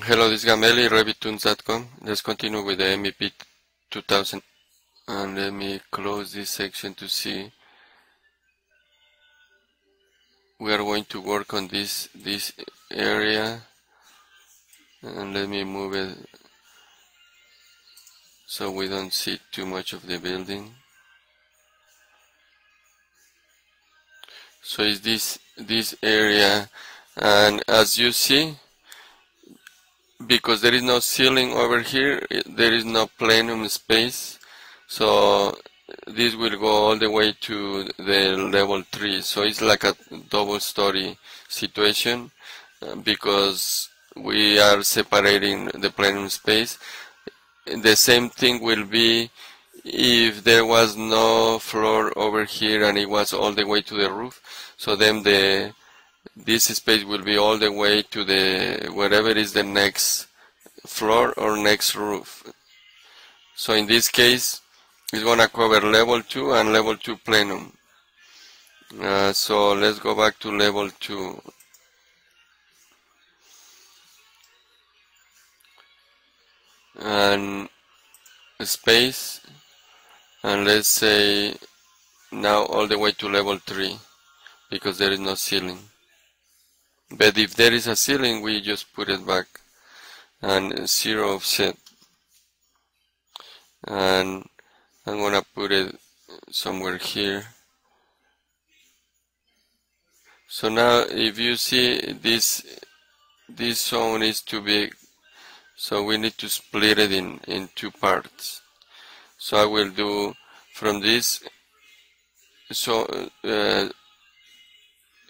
Hello, this is Gameli, RevitTunes.com. Let's continue with the MEP 2000. And let me close this section to see. We are going to work on this this area. And let me move it so we don't see too much of the building. So is this this area and as you see because there is no ceiling over here there is no plenum space so this will go all the way to the level 3 so it's like a double story situation uh, because we are separating the plenum space. The same thing will be if there was no floor over here and it was all the way to the roof so then the this space will be all the way to the wherever is the next floor or next roof. So in this case it's gonna cover level 2 and level 2 plenum. Uh, so let's go back to level 2 and space and let's say now all the way to level 3 because there is no ceiling but if there is a ceiling we just put it back and zero offset. And I'm gonna put it somewhere here. So now if you see this this zone is too big so we need to split it in in two parts. So I will do from this so uh,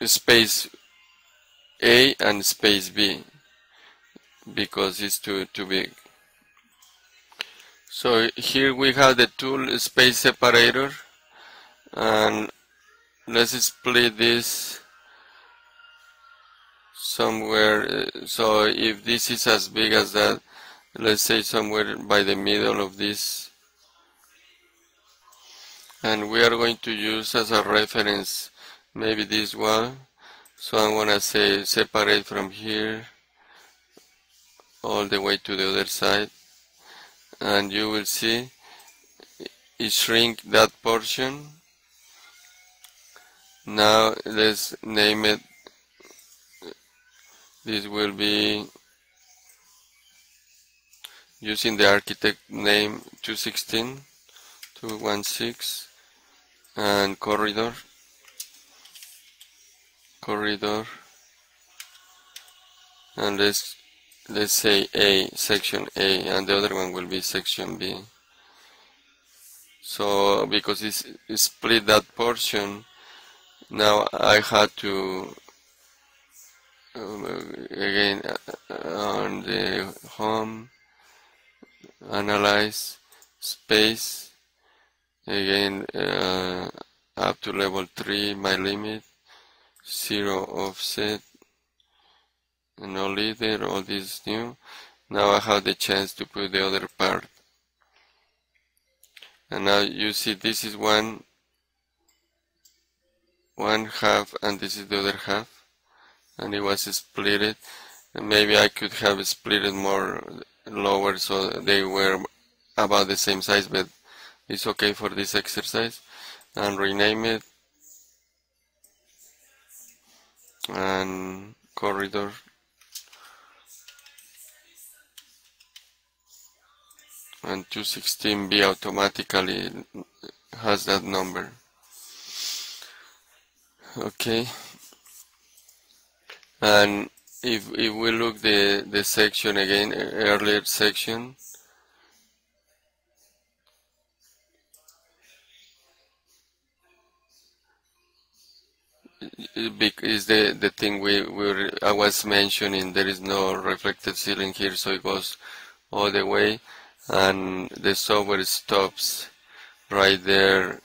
space a and space B because it's too, too big. So here we have the tool space separator and let's split this somewhere so if this is as big as that let's say somewhere by the middle of this and we are going to use as a reference maybe this one so I'm gonna say separate from here all the way to the other side. And you will see it shrink that portion. Now let's name it this will be using the architect name 216 216 and corridor corridor and let's let's say A section A and the other one will be section B. So because it's, it's split that portion now I had to um, again on the home analyze space again uh, up to level 3 my limit zero offset and no leader all this new. Now I have the chance to put the other part. And now you see this is one one half and this is the other half. And it was split. And maybe I could have split it more lower so they were about the same size but it's okay for this exercise. And rename it and corridor. And 216b automatically has that number. Okay. And if, if we look the the section again earlier section is the the thing we we I was mentioning there is no reflected ceiling here so it goes all the way and the software stops right there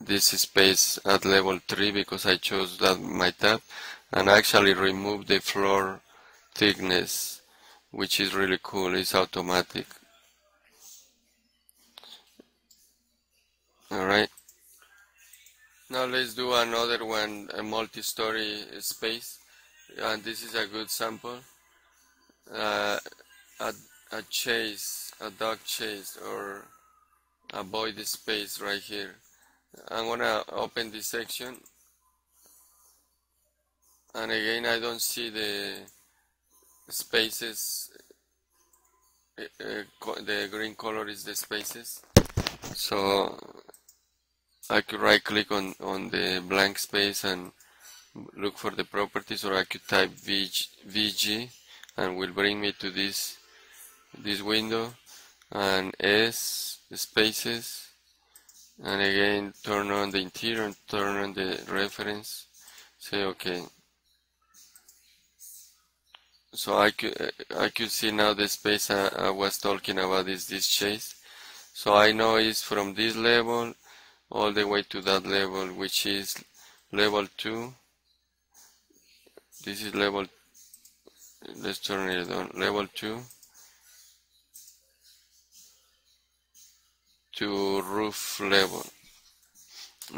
this space at level 3 because I chose that my tab and actually remove the floor thickness which is really cool it's automatic. Alright now let's do another one, a multi-story space. And this is a good sample. Uh, chase a duct chase or avoid the space right here I'm gonna open this section and again I don't see the spaces uh, uh the green color is the spaces so I could right click on, on the blank space and look for the properties or I could type VG, VG and will bring me to this this window. And S spaces. And again turn on the interior and turn on the reference. Say okay. So I could I could see now the space I, I was talking about is this chase. So I know it's from this level all the way to that level which is level 2 this is level let's turn it on. Level 2 to roof level.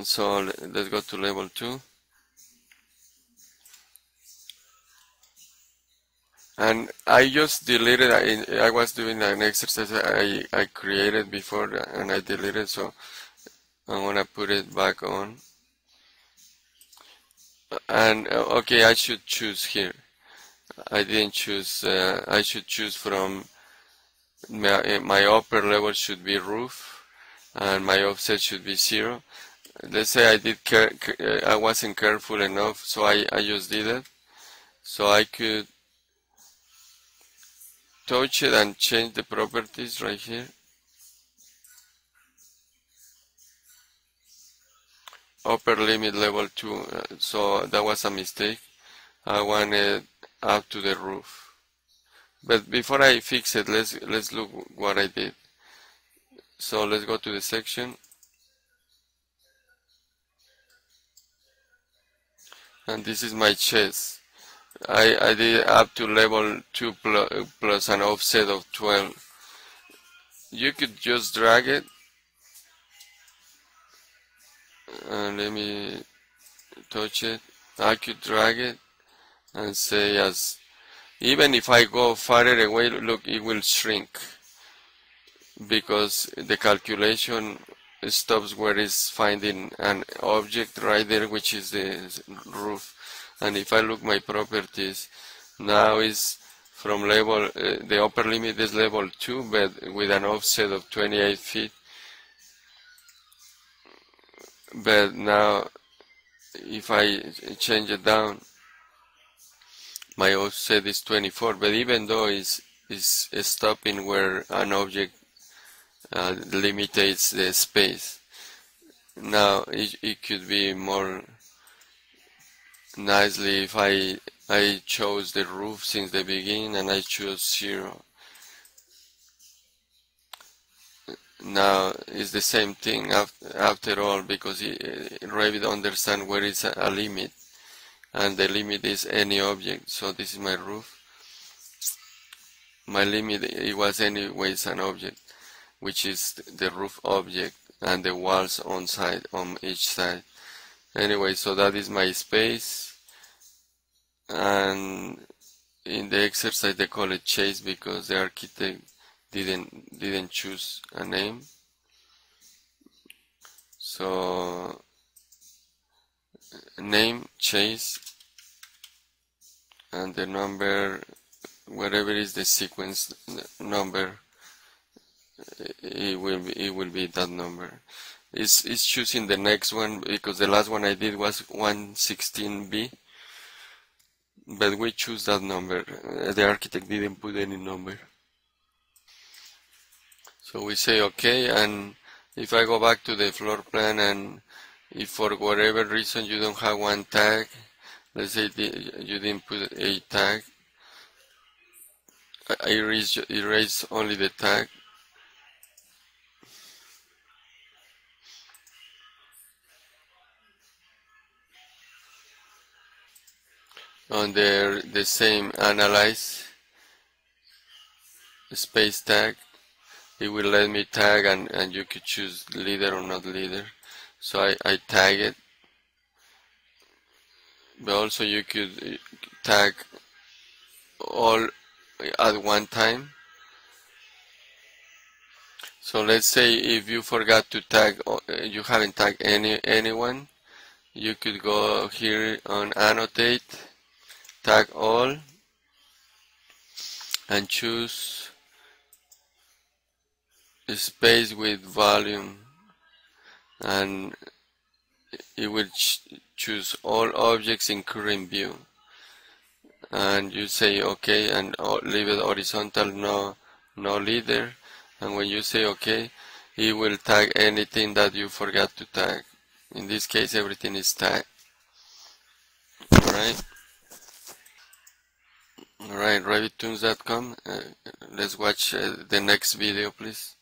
So let's go to level 2 and I just deleted I, I was doing an exercise I, I created before and I deleted so I'm gonna put it back on. And uh, okay I should choose here. I didn't choose uh, I should choose from my, my upper level should be roof and my offset should be zero. Let's say I did care, I wasn't careful enough so I, I just did it. So I could touch it and change the properties right here upper limit level 2 uh, so that was a mistake. I wanted up to the roof. But before I fix it let's let's look what I did. So let's go to the section. And this is my chase I, I did up to level 2 plus, plus an offset of 12 you could just drag it and let me touch it. I could drag it and say as even if I go farther away look it will shrink because the calculation stops where it's finding an object right there which is the roof. And if I look my properties now is from level uh, the upper limit is level 2 but with an offset of 28 feet but now if I change it down my offset is 24 but even though it's, it's stopping where an object uh, limits the space now it, it could be more nicely if I I chose the roof since the beginning and I choose zero now it's the same thing after all because Revit understand where is a limit and the limit is any object so this is my roof. My limit it was anyways an object which is the roof object and the walls on side on each side. Anyway so that is my space and in the exercise they call it chase because the architect didn't didn't choose a name. So name chase and the number whatever is the sequence number it will be it will be that number. It's, it's choosing the next one because the last one I did was 116b but we choose that number. The architect didn't put any number so we say okay and if I go back to the floor plan and if for whatever reason you don't have one tag let's say you didn't put a tag I erase, erase only the tag. On the, the same analyze space tag it will let me tag and, and you could choose leader or not leader. So I, I tag it. But also you could tag all at one time. So let's say if you forgot to tag uh, you haven't tagged any anyone you could go here on annotate tag all and choose space with volume and it will ch choose all objects in current view. And you say okay and leave it horizontal no no leader. And when you say okay it will tag anything that you forgot to tag. In this case everything is tagged. Alright? Alright revittunes.com uh, let's watch uh, the next video please